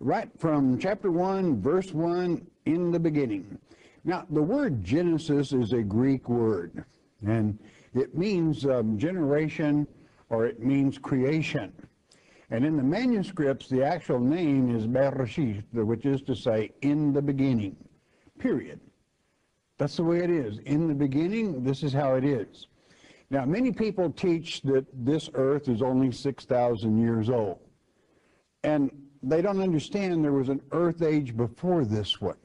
right from chapter 1, verse 1, in the beginning. Now, the word Genesis is a Greek word, and it means um, generation or it means creation. And in the manuscripts, the actual name is Bereshit, which is to say, in the beginning, period. That's the way it is. In the beginning, this is how it is. Now, many people teach that this earth is only 6,000 years old. And they don't understand there was an earth age before this one.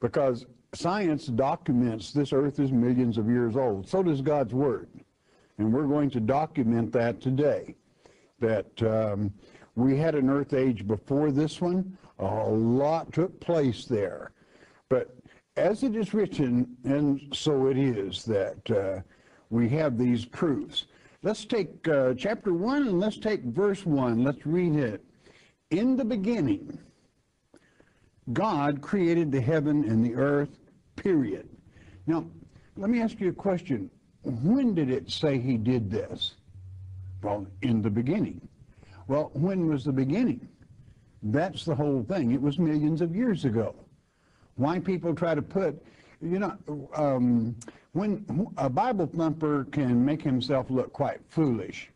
Because science documents this earth is millions of years old. So does God's Word. And we're going to document that today. That um, we had an earth age before this one. A lot took place there. But as it is written, and so it is, that uh, we have these proofs. Let's take uh, chapter 1 and let's take verse 1. Let's read it. In the beginning, God created the heaven and the earth, period. Now, let me ask you a question. When did it say he did this? Well, in the beginning. Well, when was the beginning? That's the whole thing. It was millions of years ago. Why people try to put, you know, um, when a Bible thumper can make himself look quite foolish,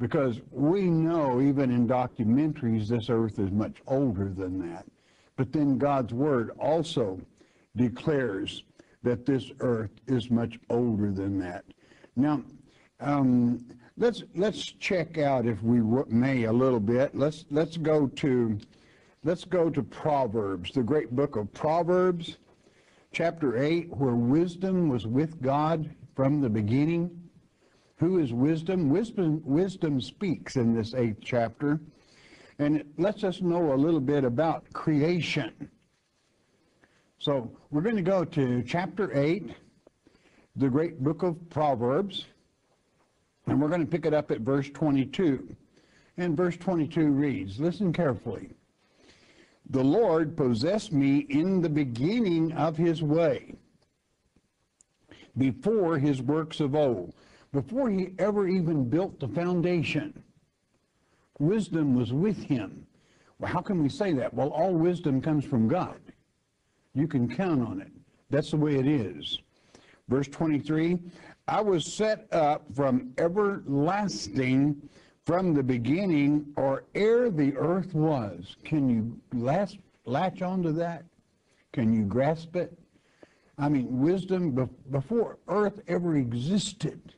because we know even in documentaries this earth is much older than that. But then God's word also declares that this earth is much older than that. Now, um, let's let's check out, if we may, a little bit. Let's let's go to let's go to Proverbs, the great book of Proverbs, chapter eight, where wisdom was with God from the beginning. Who is wisdom? Wisdom wisdom speaks in this eighth chapter, and it lets us know a little bit about creation. So we're going to go to chapter 8, the great book of Proverbs, and we're going to pick it up at verse 22. And verse 22 reads, listen carefully. The Lord possessed me in the beginning of his way, before his works of old, before he ever even built the foundation. Wisdom was with him. Well, how can we say that? Well, all wisdom comes from God. You can count on it. That's the way it is. Verse 23 I was set up from everlasting, from the beginning, or ere the earth was. Can you last, latch onto that? Can you grasp it? I mean, wisdom be before earth ever existed.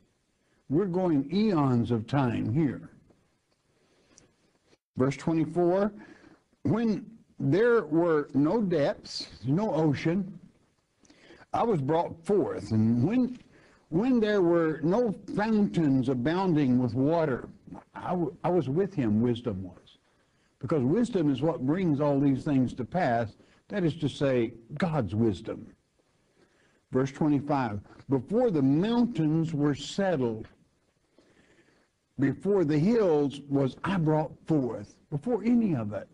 We're going eons of time here. Verse 24 When there were no depths, no ocean. I was brought forth, and when when there were no fountains abounding with water, I, I was with him, wisdom was. Because wisdom is what brings all these things to pass. That is to say, God's wisdom. Verse 25 Before the mountains were settled, before the hills was I brought forth, before any of it.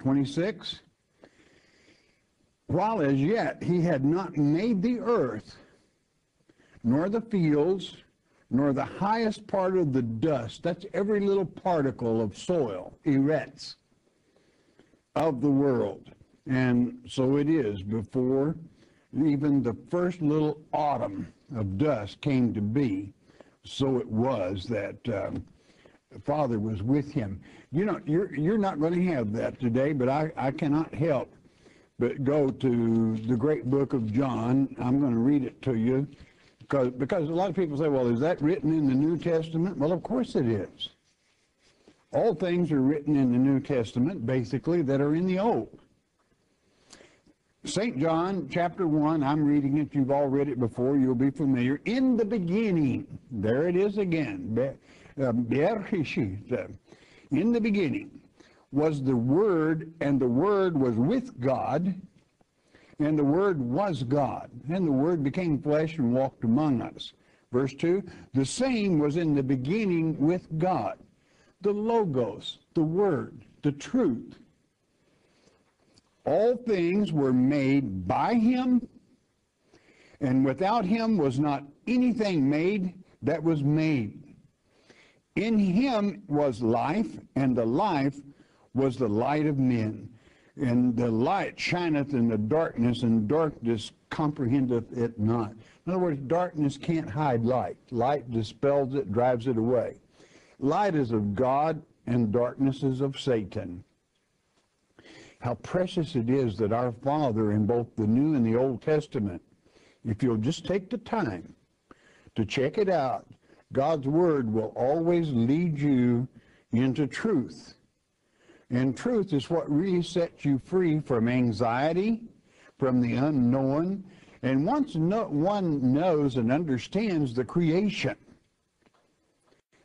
26. While as yet he had not made the earth, nor the fields, nor the highest part of the dust, that's every little particle of soil, eretz, of the world. And so it is before even the first little autumn of dust came to be, so it was that um, Father was with him. You know, you're, you're not going to have that today, but I, I cannot help but go to the great book of John. I'm going to read it to you because, because a lot of people say, well, is that written in the New Testament? Well, of course it is. All things are written in the New Testament, basically, that are in the Old. St. John chapter 1, I'm reading it. You've all read it before. You'll be familiar. In the beginning, there it is again. Um, in the beginning was the Word, and the Word was with God, and the Word was God, and the Word became flesh and walked among us. Verse 2 The same was in the beginning with God. The Logos, the Word, the truth. All things were made by Him, and without Him was not anything made that was made. In him was life, and the life was the light of men. And the light shineth in the darkness, and darkness comprehendeth it not. In other words, darkness can't hide light. Light dispels it, drives it away. Light is of God, and darkness is of Satan. How precious it is that our Father in both the New and the Old Testament, if you'll just take the time to check it out, God's Word will always lead you into truth. And truth is what really sets you free from anxiety, from the unknown. And once no, one knows and understands the creation,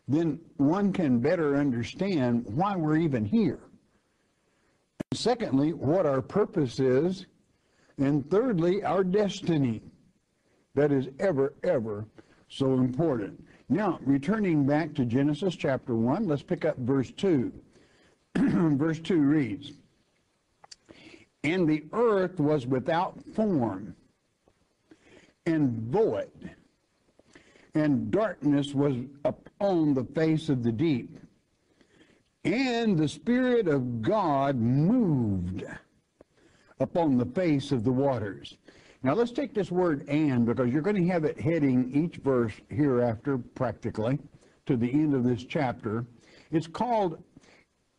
then one can better understand why we're even here. Secondly, what our purpose is. And thirdly, our destiny. That is ever, ever so important. Now, returning back to Genesis chapter 1, let's pick up verse 2. verse 2 reads, And the earth was without form and void, and darkness was upon the face of the deep. And the Spirit of God moved upon the face of the waters. Now let's take this word and because you're going to have it heading each verse hereafter practically to the end of this chapter. It's called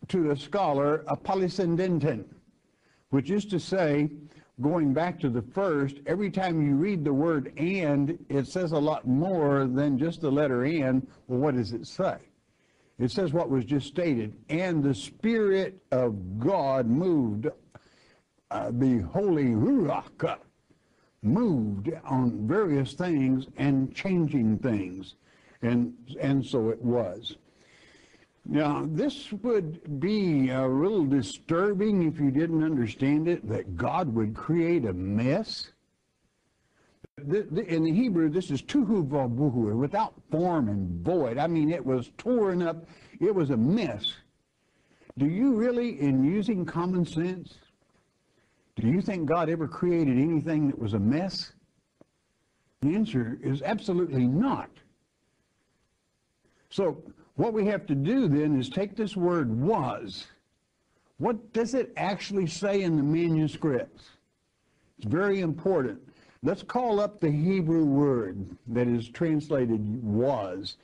to a scholar a polysyndeton, which is to say, going back to the first, every time you read the word and, it says a lot more than just the letter and. Well, what does it say? It says what was just stated, and the Spirit of God moved, uh, the Holy Ruach moved on various things and changing things. And, and so it was. Now, this would be a little disturbing if you didn't understand it, that God would create a mess. In the Hebrew, this is tuhu vabuhu, without form and void. I mean, it was torn up. It was a mess. Do you really, in using common sense, do you think God ever created anything that was a mess? The answer is absolutely not. So what we have to do then is take this word was. What does it actually say in the manuscripts? It's very important. Let's call up the Hebrew word that is translated was.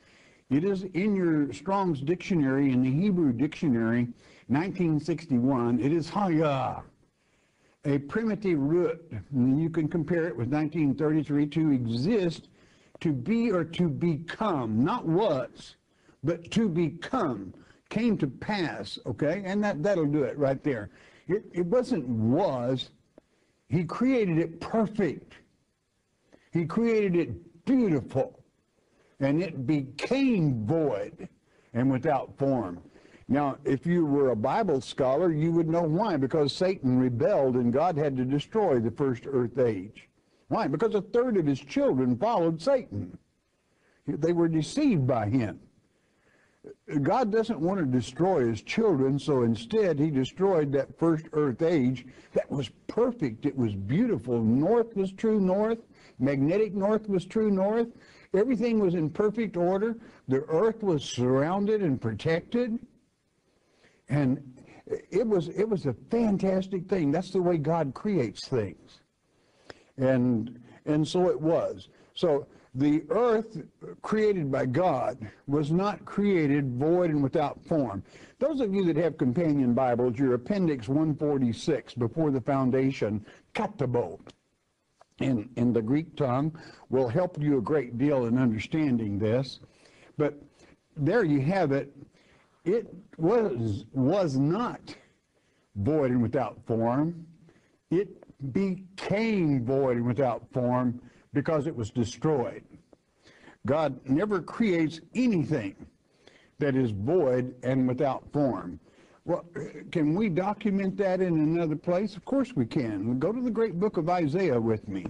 It is in your Strong's Dictionary, in the Hebrew Dictionary, 1961. It is hayah a primitive root, you can compare it with 1933, to exist, to be or to become, not was, but to become, came to pass, okay? And that, that'll do it right there. It, it wasn't was, he created it perfect. He created it beautiful. And it became void and without form. Now, if you were a Bible scholar, you would know why. Because Satan rebelled and God had to destroy the first earth age. Why? Because a third of his children followed Satan. They were deceived by him. God doesn't want to destroy his children, so instead he destroyed that first earth age that was perfect. It was beautiful. North was true north. Magnetic north was true north. Everything was in perfect order. The earth was surrounded and protected. And it was it was a fantastic thing. That's the way God creates things. And and so it was. So the earth created by God was not created void and without form. Those of you that have companion Bibles, your appendix 146 before the foundation, katabole, in, in the Greek tongue, will help you a great deal in understanding this. But there you have it it was, was not void and without form. It became void and without form because it was destroyed. God never creates anything that is void and without form. Well, can we document that in another place? Of course we can. Go to the great book of Isaiah with me.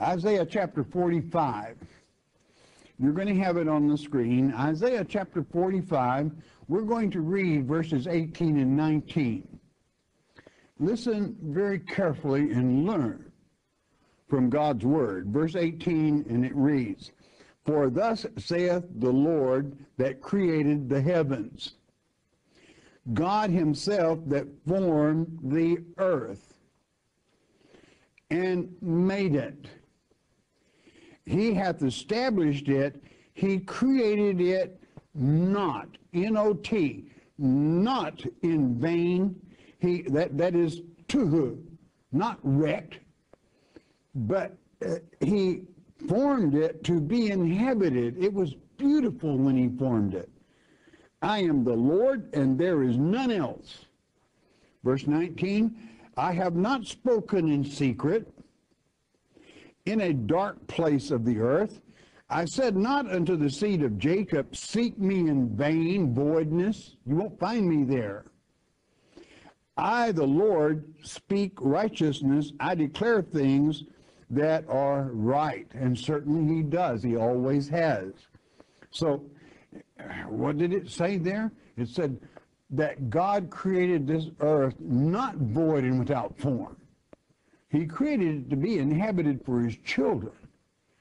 Isaiah chapter 45. You're going to have it on the screen. Isaiah chapter 45. We're going to read verses 18 and 19. Listen very carefully and learn from God's word. Verse 18, and it reads, For thus saith the Lord that created the heavens, God himself that formed the earth and made it. He hath established it, he created it not, N-O-T, not in vain. He, that, that is tuhu, not wrecked, but uh, he formed it to be inhabited. It was beautiful when he formed it. I am the Lord, and there is none else. Verse 19, I have not spoken in secret in a dark place of the earth. I said not unto the seed of Jacob, Seek me in vain, voidness. You won't find me there. I, the Lord, speak righteousness. I declare things that are right. And certainly he does. He always has. So what did it say there? It said that God created this earth not void and without form. He created it to be inhabited for his children.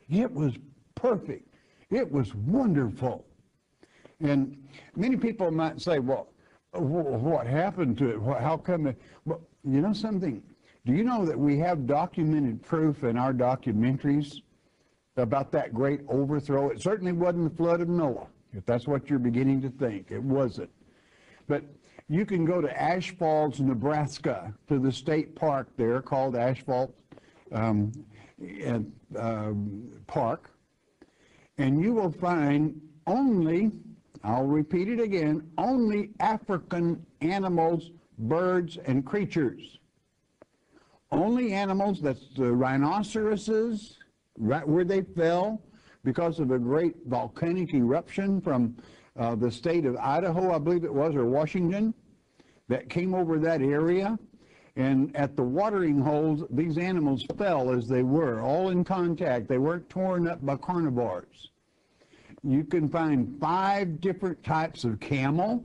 It was perfect. It was wonderful. And many people might say, well, what happened to it? How come it? Well, you know something? Do you know that we have documented proof in our documentaries about that great overthrow? It certainly wasn't the flood of Noah if that's what you're beginning to think. It wasn't. But you can go to Ash Falls, Nebraska, to the state park there called Ash Falls um, and, um, Park, and you will find only, I'll repeat it again, only African animals, birds, and creatures. Only animals, that's the rhinoceroses, right where they fell, because of a great volcanic eruption from uh, the state of Idaho, I believe it was, or Washington, that came over that area. And at the watering holes, these animals fell as they were, all in contact. They weren't torn up by carnivores. You can find five different types of camel.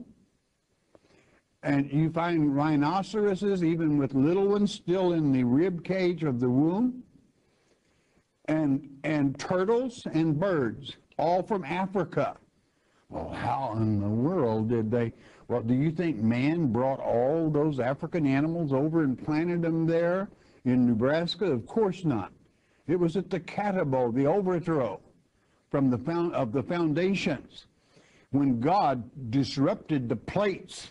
And you find rhinoceroses, even with little ones still in the rib cage of the womb and, and turtles and birds, all from Africa. Well, how in the world did they? Well, do you think man brought all those African animals over and planted them there in Nebraska? Of course not. It was at the katabole, the overthrow from the found, of the foundations, when God disrupted the plates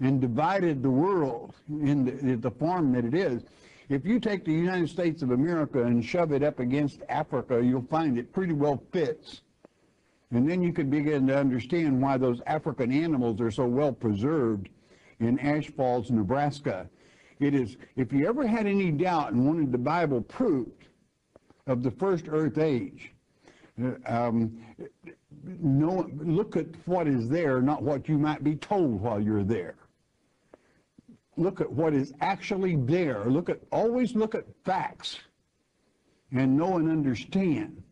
and divided the world in the, in the form that it is. If you take the United States of America and shove it up against Africa, you'll find it pretty well fits. And then you can begin to understand why those African animals are so well preserved in Ash Falls, Nebraska. It is, if you ever had any doubt and wanted the Bible proved of the first earth age, uh, um, no, look at what is there, not what you might be told while you're there look at what is actually there. Look at always look at facts and know and understand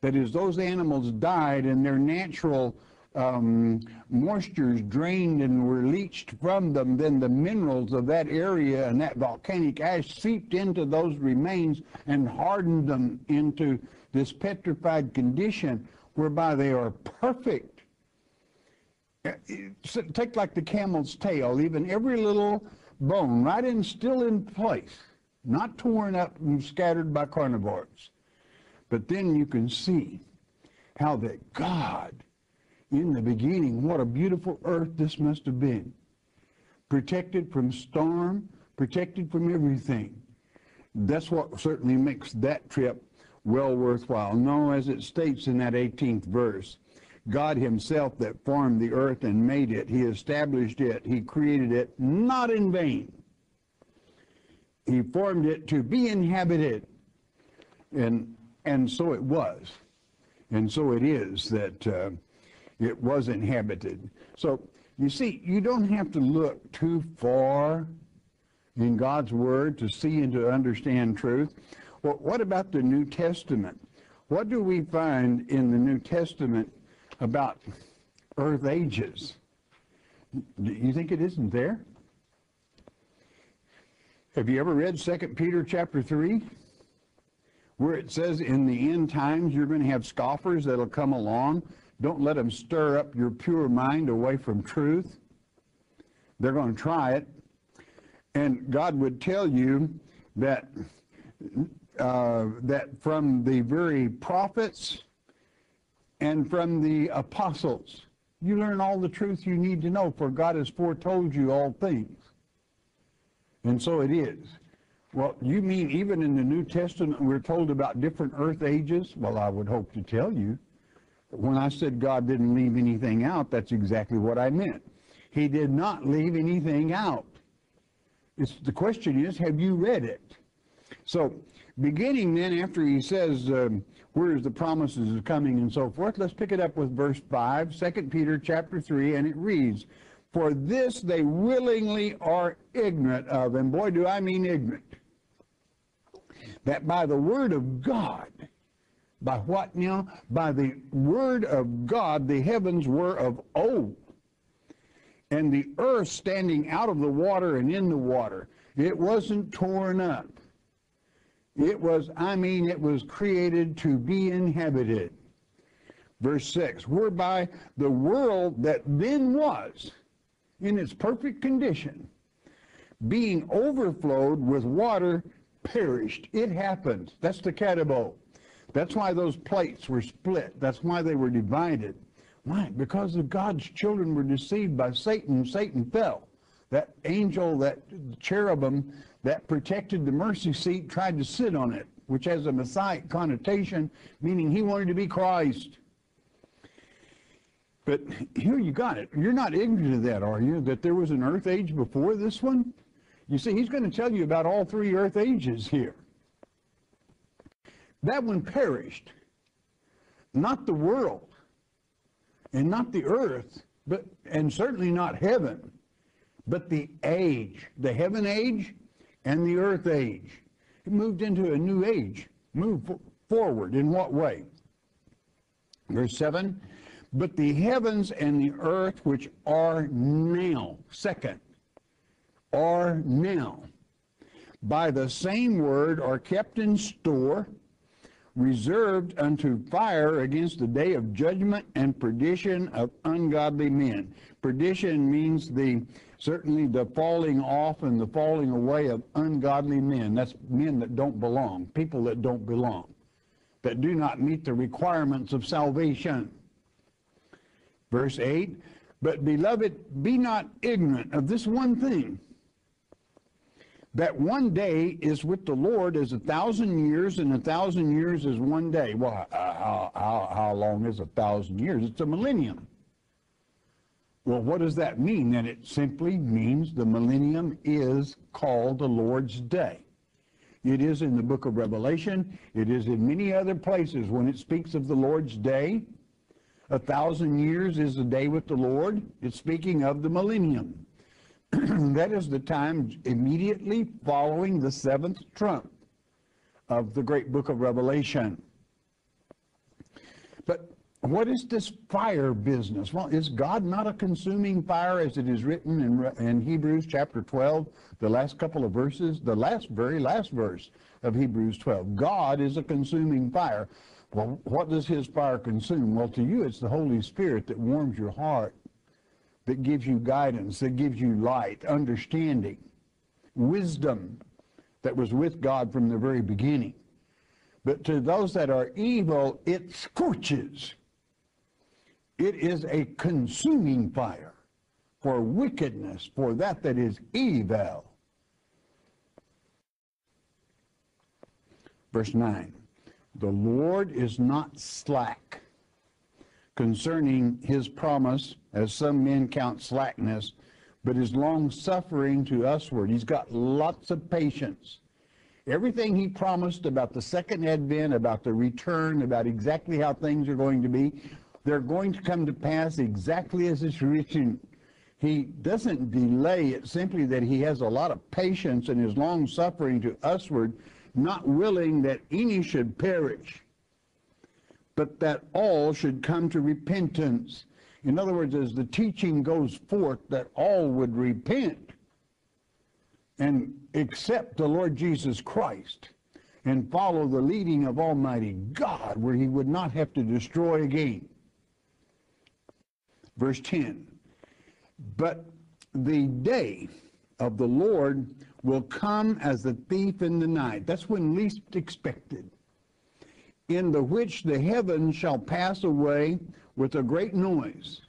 that as those animals died and their natural um, moistures drained and were leached from them, then the minerals of that area and that volcanic ash seeped into those remains and hardened them into this petrified condition whereby they are perfect. Take like the camel's tail, even every little bone, right in, still in place, not torn up and scattered by carnivores. But then you can see how that God, in the beginning, what a beautiful earth this must have been. Protected from storm, protected from everything. That's what certainly makes that trip well worthwhile. No, as it states in that 18th verse, God himself that formed the earth and made it. He established it. He created it not in vain. He formed it to be inhabited. And, and so it was. And so it is that uh, it was inhabited. So you see, you don't have to look too far in God's Word to see and to understand truth. Well, what about the New Testament? What do we find in the New Testament about earth ages. Do you think it isn't there? Have you ever read 2 Peter chapter 3? Where it says in the end times you're going to have scoffers that'll come along. Don't let them stir up your pure mind away from truth. They're going to try it. And God would tell you that, uh, that from the very prophets and from the apostles, you learn all the truth you need to know, for God has foretold you all things. And so it is. Well, you mean even in the New Testament we're told about different earth ages? Well, I would hope to tell you. When I said God didn't leave anything out, that's exactly what I meant. He did not leave anything out. It's, the question is, have you read it? So, beginning then after he says, um, where is the promises of coming and so forth, let's pick it up with verse 5, 2 Peter chapter 3, and it reads, For this they willingly are ignorant of, and boy do I mean ignorant, that by the word of God, by what now? By the word of God, the heavens were of old, and the earth standing out of the water and in the water. It wasn't torn up. It was, I mean, it was created to be inhabited. Verse 6 whereby the world that then was in its perfect condition, being overflowed with water, perished. It happened. That's the katabole. That's why those plates were split. That's why they were divided. Why? Because of God's children were deceived by Satan. Satan fell. That angel, that cherubim that protected the mercy seat tried to sit on it, which has a messiah connotation, meaning he wanted to be Christ. But here you got it. You're not ignorant of that, are you? That there was an earth age before this one? You see, he's going to tell you about all three earth ages here. That one perished. Not the world, and not the earth, but and certainly not heaven, but the age, the heaven age and the earth age. It moved into a new age. Moved forward. In what way? Verse 7 But the heavens and the earth, which are now, second, are now, by the same word, are kept in store, reserved unto fire against the day of judgment and perdition of ungodly men. Perdition means the certainly the falling off and the falling away of ungodly men. That's men that don't belong, people that don't belong, that do not meet the requirements of salvation. Verse 8, but beloved, be not ignorant of this one thing that one day is with the Lord as a thousand years, and a thousand years is one day. Well, how, how, how long is a thousand years? It's a millennium. Well, what does that mean? Then it simply means the millennium is called the Lord's day. It is in the book of Revelation. It is in many other places when it speaks of the Lord's day. A thousand years is a day with the Lord. It's speaking of the millennium. that is the time immediately following the seventh trump of the great book of Revelation. What is this fire business? Well, is God not a consuming fire as it is written in, in Hebrews chapter 12, the last couple of verses, the last, very last verse of Hebrews 12? God is a consuming fire. Well, what does his fire consume? Well, to you, it's the Holy Spirit that warms your heart that gives you guidance, that gives you light, understanding, wisdom that was with God from the very beginning. But to those that are evil, it scorches. It is a consuming fire for wickedness, for that that is evil. Verse 9 The Lord is not slack concerning his promise, as some men count slackness, but is long suffering to usward. He's got lots of patience. Everything he promised about the second advent, about the return, about exactly how things are going to be, they're going to come to pass exactly as it's written. He doesn't delay it simply that he has a lot of patience and is long suffering to usward, not willing that any should perish but that all should come to repentance. In other words, as the teaching goes forth, that all would repent and accept the Lord Jesus Christ and follow the leading of Almighty God, where he would not have to destroy again. Verse 10 But the day of the Lord will come as a thief in the night. That's when least expected. In the which the heavens shall pass away with a great noise.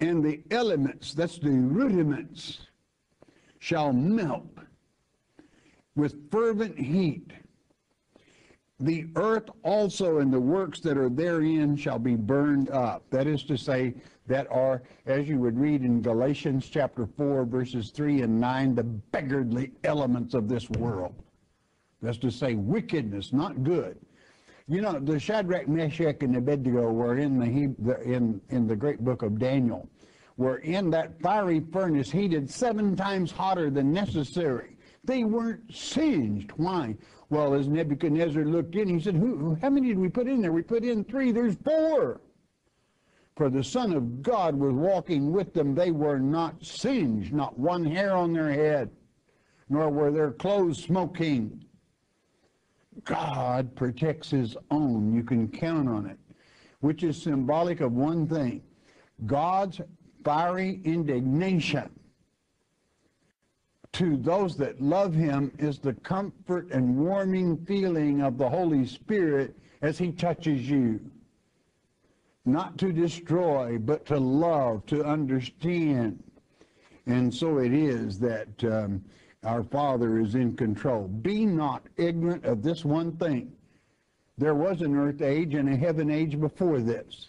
And the elements, that's the rudiments, shall melt with fervent heat. The earth also and the works that are therein shall be burned up. That is to say, that are, as you would read in Galatians chapter 4, verses 3 and 9, the beggarly elements of this world. That's to say, wickedness, not good. You know, the Shadrach, Meshach, and Abednego were in the, in, in the great book of Daniel, were in that fiery furnace heated seven times hotter than necessary. They weren't singed. Why? Well, as Nebuchadnezzar looked in, he said, Who, how many did we put in there? We put in three. There's four. For the Son of God was walking with them. They were not singed, not one hair on their head, nor were their clothes smoking. God protects his own. You can count on it, which is symbolic of one thing God's fiery indignation to those that love him is the comfort and warming feeling of the Holy Spirit as he touches you not to destroy, but to love, to understand. And so it is that um, our Father is in control. Be not ignorant of this one thing. There was an earth age and a heaven age before this.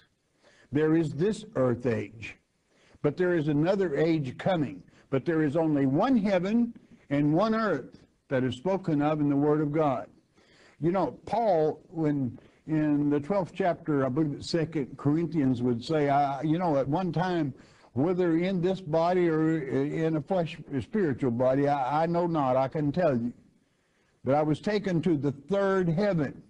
There is this earth age, but there is another age coming. But there is only one heaven and one earth that is spoken of in the Word of God. You know, Paul, when in the 12th chapter, I believe it's Second Corinthians would say, I, you know, at one time, whether in this body or in a flesh, a spiritual body, I, I know not, I can tell you. But I was taken to the third heaven,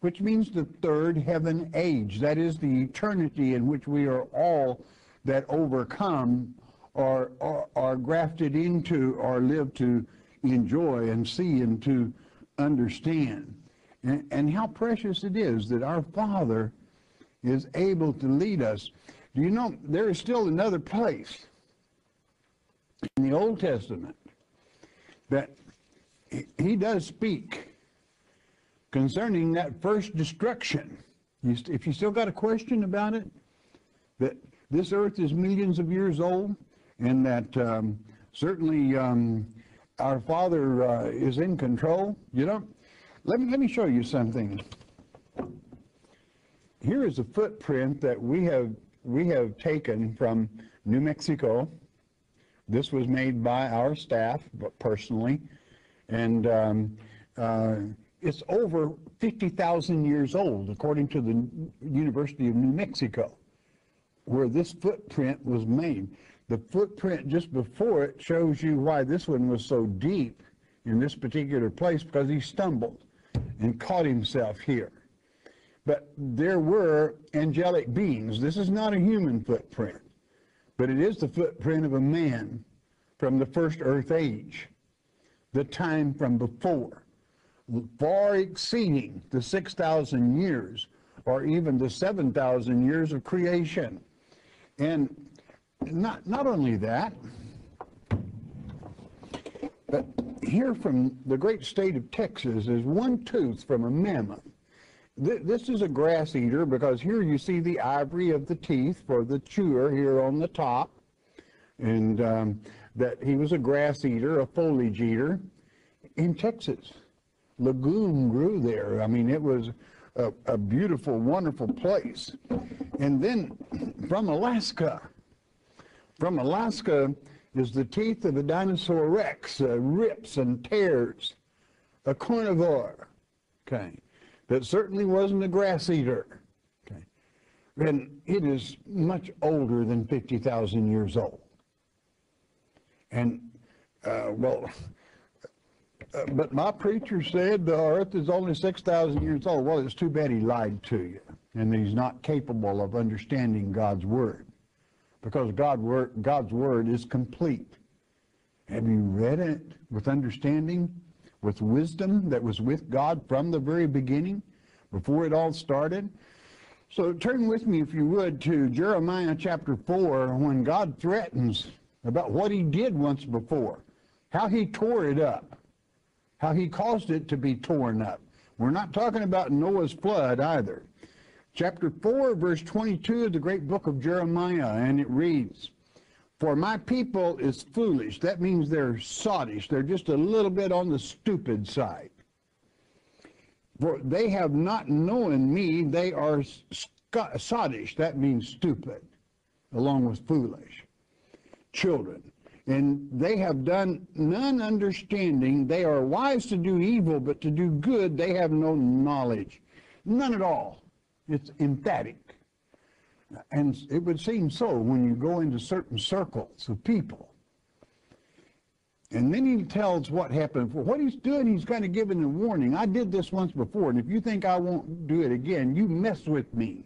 which means the third heaven age. That is the eternity in which we are all that overcome or are, are grafted into or live to enjoy and see and to understand. And, and how precious it is that our Father is able to lead us. Do you know there is still another place in the Old Testament that he does speak concerning that first destruction. if you still got a question about it, that this earth is millions of years old, and that um, certainly um, our Father uh, is in control, you know, let me, let me show you something. Here is a footprint that we have, we have taken from New Mexico. This was made by our staff, but personally, and um, uh, it's over 50,000 years old, according to the University of New Mexico, where this footprint was made. The footprint just before it shows you why this one was so deep in this particular place because he stumbled and caught himself here. But there were angelic beings. This is not a human footprint, but it is the footprint of a man from the first earth age, the time from before, far exceeding the 6,000 years or even the 7,000 years of creation. And not, not only that, but here from the great state of Texas is one tooth from a mammoth. This is a grass eater because here you see the ivory of the teeth for the chewer here on the top. And um, that he was a grass eater, a foliage eater in Texas. Lagoon grew there. I mean, it was a, a beautiful, wonderful place. And then from Alaska, from Alaska, is the teeth of a dinosaur rex, uh, rips and tears, a carnivore, okay, that certainly wasn't a grass eater, okay, and it is much older than 50,000 years old. And, uh, well, uh, but my preacher said the earth is only 6,000 years old. Well, it's too bad he lied to you and he's not capable of understanding God's word because God word, God's word is complete. Have you read it with understanding, with wisdom that was with God from the very beginning, before it all started? So turn with me, if you would, to Jeremiah chapter 4 when God threatens about what he did once before, how he tore it up, how he caused it to be torn up. We're not talking about Noah's flood either. Chapter 4, verse 22 of the great book of Jeremiah, and it reads, For my people is foolish. That means they're sottish. They're just a little bit on the stupid side. For they have not known me, they are sottish, that means stupid, along with foolish. Children. And they have done none understanding. They are wise to do evil, but to do good they have no knowledge. None at all. It's emphatic. And it would seem so when you go into certain circles of people. And then he tells what happened. For what he's doing, he's kind of giving a warning. I did this once before, and if you think I won't do it again, you mess with me.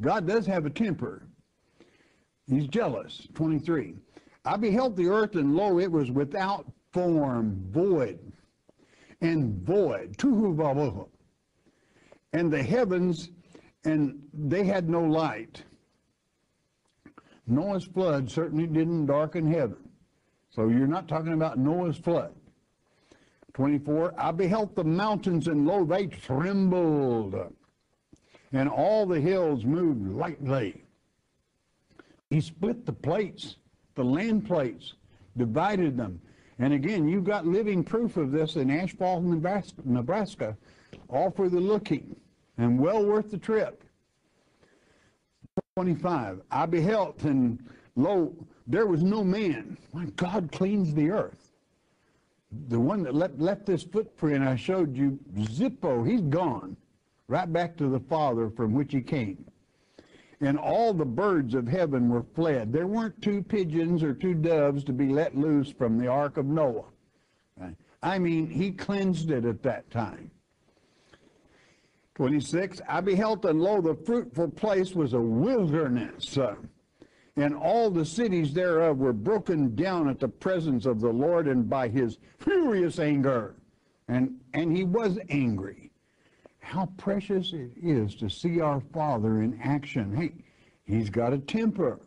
God does have a temper. He's jealous. 23. I beheld the earth, and lo, it was without form, void, and void. Tuhu. And the heavens, and they had no light. Noah's flood certainly didn't darken heaven. So you're not talking about Noah's flood. 24, I beheld the mountains and lo, they trembled, and all the hills moved lightly. He split the plates, the land plates, divided them. And again, you've got living proof of this in Ashfall, Nebraska, Nebraska all for the looking, and well worth the trip. 25, I beheld, and lo, there was no man. When God cleans the earth, the one that left, left this footprint I showed you, Zippo, he's gone. Right back to the Father from which he came. And all the birds of heaven were fled. There weren't two pigeons or two doves to be let loose from the ark of Noah. I mean, he cleansed it at that time. 26, I beheld and lo, the fruitful place was a wilderness uh, and all the cities thereof were broken down at the presence of the Lord and by his furious anger. And, and he was angry. How precious it is to see our Father in action. Hey, he's got a temper.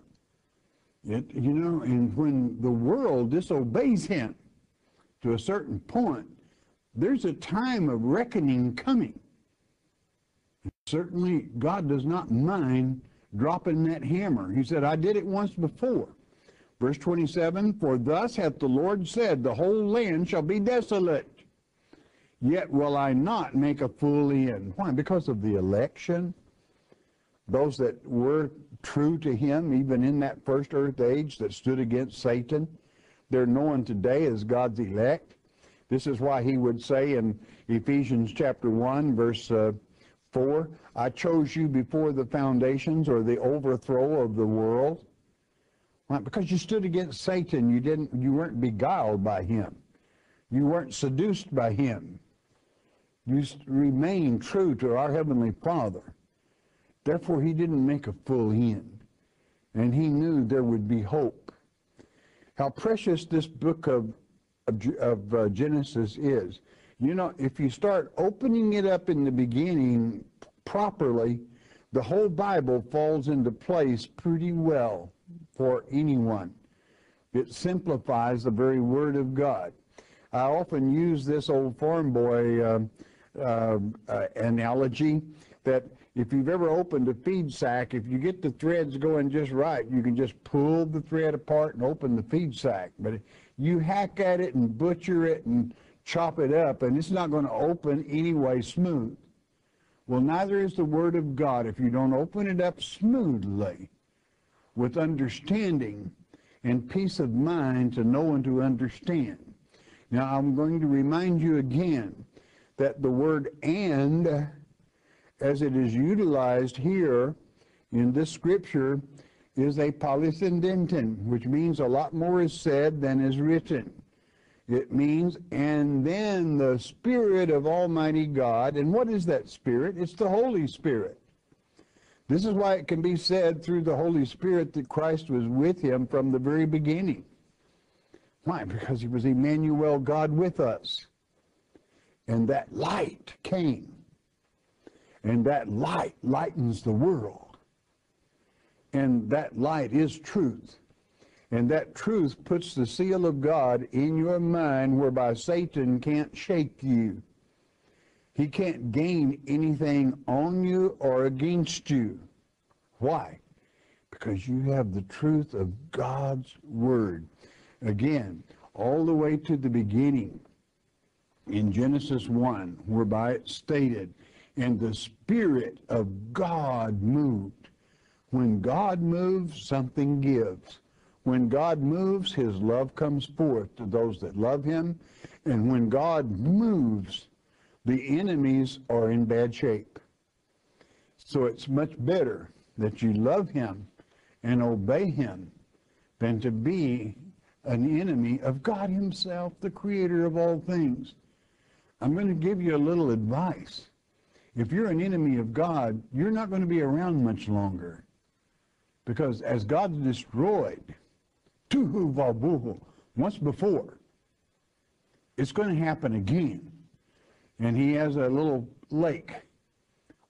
It, you know, and when the world disobeys him to a certain point, there's a time of reckoning coming. Certainly, God does not mind dropping that hammer. He said, I did it once before. Verse 27, For thus hath the Lord said, The whole land shall be desolate. Yet will I not make a full end. Why? Because of the election. Those that were true to him, even in that first earth age that stood against Satan, they're known today as God's elect. This is why he would say in Ephesians chapter 1, verse uh, 4, I chose you before the foundations or the overthrow of the world. Right? Because you stood against Satan, you didn't you weren't beguiled by him. You weren't seduced by him. You remained true to our heavenly Father. Therefore he didn't make a full end. And he knew there would be hope. How precious this book of of, of uh, Genesis is. You know, if you start opening it up in the beginning properly, the whole Bible falls into place pretty well for anyone. It simplifies the very Word of God. I often use this old farm boy uh, uh, uh, analogy that if you've ever opened a feed sack, if you get the threads going just right, you can just pull the thread apart and open the feed sack. But you hack at it and butcher it and chop it up, and it's not going to open anyway smooth. Well, neither is the Word of God if you don't open it up smoothly with understanding and peace of mind to know and to understand. Now, I'm going to remind you again that the word and, as it is utilized here in this scripture, is a polysyndeton, which means a lot more is said than is written. It means, and then the Spirit of Almighty God. And what is that Spirit? It's the Holy Spirit. This is why it can be said through the Holy Spirit that Christ was with him from the very beginning. Why? Because he was Emmanuel, God with us. And that light came. And that light lightens the world. And that light is truth. And that truth puts the seal of God in your mind whereby Satan can't shake you. He can't gain anything on you or against you. Why? Because you have the truth of God's Word. Again, all the way to the beginning in Genesis 1, whereby it stated, and the Spirit of God moved. When God moves, something gives. When God moves, his love comes forth to those that love him. And when God moves, the enemies are in bad shape. So it's much better that you love him and obey him than to be an enemy of God himself, the creator of all things. I'm going to give you a little advice. If you're an enemy of God, you're not going to be around much longer. Because as God destroyed Tohu va bohu once before, it's going to happen again. And he has a little lake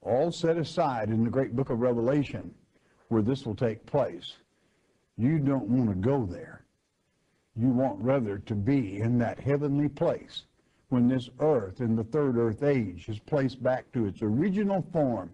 all set aside in the great book of Revelation where this will take place. You don't want to go there. You want rather to be in that heavenly place when this earth in the third earth age is placed back to its original form